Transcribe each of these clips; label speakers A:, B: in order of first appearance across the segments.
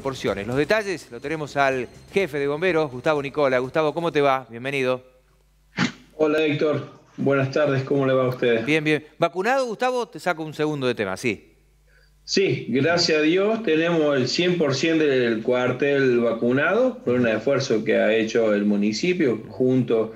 A: porciones. Los detalles lo tenemos al jefe de bomberos, Gustavo Nicola. Gustavo, ¿cómo te va? Bienvenido.
B: Hola Héctor, buenas tardes, ¿cómo le va a usted?
A: Bien, bien. ¿Vacunado, Gustavo? Te saco un segundo de tema, sí.
B: Sí, gracias a Dios tenemos el 100% del cuartel vacunado por un esfuerzo que ha hecho el municipio junto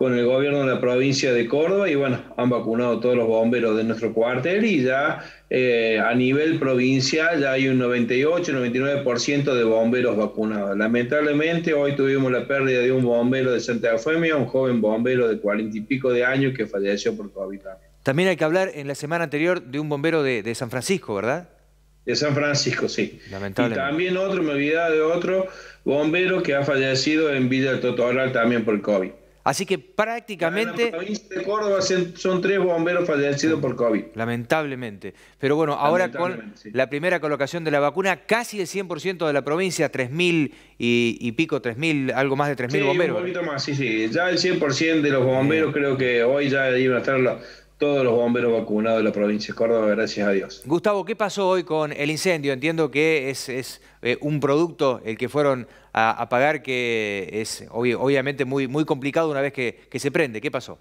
B: con el gobierno de la provincia de Córdoba y bueno, han vacunado todos los bomberos de nuestro cuartel y ya eh, a nivel provincial ya hay un 98-99% de bomberos vacunados. Lamentablemente hoy tuvimos la pérdida de un bombero de Santa Eufemia, un joven bombero de cuarenta y pico de años que falleció por COVID.
A: También hay que hablar en la semana anterior de un bombero de, San Francisco, ¿verdad?
B: De San Francisco, sí.
A: Lamentablemente.
B: Y también otro, me olvidaba de otro bombero que ha fallecido en Villa del Totoral también por COVID.
A: Así que prácticamente...
B: En la provincia de Córdoba son tres bomberos fallecidos por COVID.
A: Lamentablemente. Pero bueno, ahora con la primera colocación de la vacuna, casi el 100% de la provincia, 3.000 y, y, pico, 3.000, algo más de 3.000 sí, bomberos.
B: un poquito más, sí, sí. Ya el 100% de los bomberos creo que hoy ya iban a estar todos los bomberos vacunados de la provincia de Córdoba, gracias a Dios.
A: Gustavo, ¿qué pasó hoy con el incendio? Entiendo que es, eh, un producto el que fueron a, a pagar que es obviamente muy, muy complicado una vez que, se prende. ¿Qué pasó?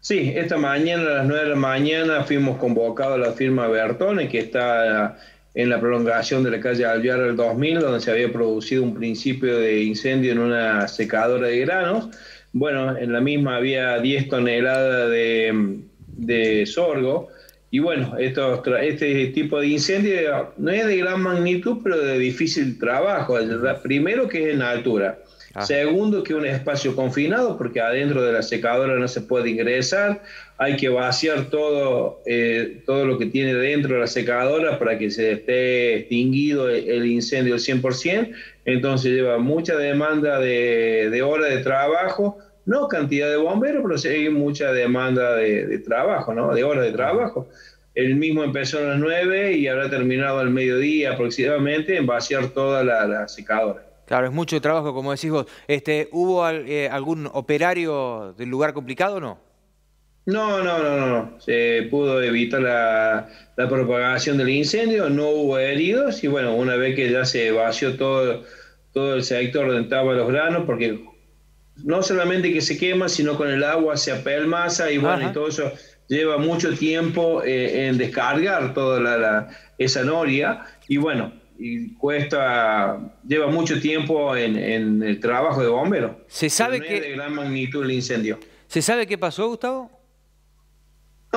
B: Sí, esta mañana a las 9 de la mañana fuimos convocados a la firma Bertone, que está en la prolongación de la calle Alvear del 2000, donde se había producido un principio de incendio en una secadora de granos. Bueno, en la misma había 10 toneladas de, de sorgo. Y bueno, esto, este tipo de incendio no es de gran magnitud, pero de difícil trabajo. Primero que es en altura. Ah. Segundo que es un espacio confinado, porque adentro de la secadora no se puede ingresar. Hay que vaciar todo, eh, todo lo que tiene dentro de la secadora para que se esté extinguido el incendio al 100%. Entonces lleva mucha demanda de, de horas de trabajo no cantidad de bomberos, pero sí hay mucha demanda de, trabajo, ¿no? De horas de trabajo. El mismo empezó a las 9 y habrá terminado al mediodía aproximadamente en vaciar toda la, secadora.
A: Claro, es mucho trabajo, como decís vos. Este, ¿Hubo eh, algún operario del lugar complicado o no?
B: No, no, no, no. Se pudo evitar la, la, propagación del incendio, no hubo heridos y bueno, una vez que ya se vació todo, todo el sector donde estaban los granos, porque no solamente que se quema, sino con el agua se apelmaza y bueno, y todo eso lleva mucho tiempo eh, en descargar toda la, esa noria y bueno, y cuesta, lleva mucho tiempo en, el trabajo de bombero.
A: ¿Se sabe que...
B: de gran magnitud el incendio.
A: ¿Se sabe qué pasó, Gustavo?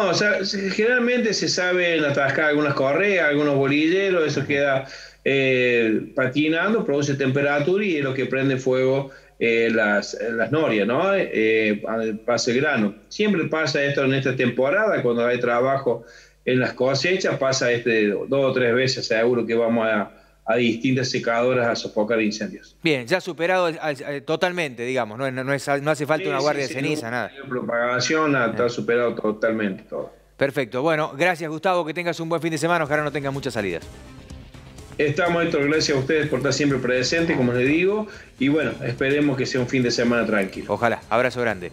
B: No, o sea, generalmente se sabe atascar algunas correas, algunos bolilleros, eso queda eh, patinando, produce temperatura y es lo que prende fuego eh, las, las, norias, ¿no? Eh, pasa el grano. Siempre pasa esto en esta temporada, cuando hay trabajo en las cosechas, pasa este dos o tres veces, seguro que vamos a, a distintas secadoras a sofocar incendios.
A: Bien, ya superado totalmente, digamos, no, no, hace falta una guardia de ceniza, nada.
B: propagación está superado totalmente todo.
A: Perfecto, bueno, gracias Gustavo, que tengas un buen fin de semana, ojalá no tengas muchas salidas.
B: Estamos, Héctor, gracias a ustedes por estar siempre presentes, como les digo. Y bueno, esperemos que sea un fin de semana tranquilo.
A: Ojalá. Abrazo grande.